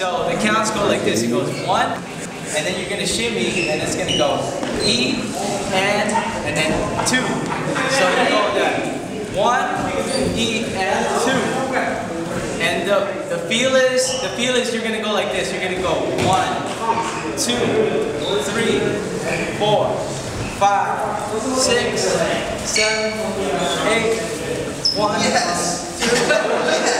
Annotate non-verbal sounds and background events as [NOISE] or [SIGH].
So the counts go like this. It goes one, and then you're gonna shimmy, and it's gonna go E, and, and then two. So you go that one, E, and two. And the, the feel is, the feel is you're gonna go like this. You're gonna go one, two, three, four, five, six, seven, eight, one, two, [LAUGHS]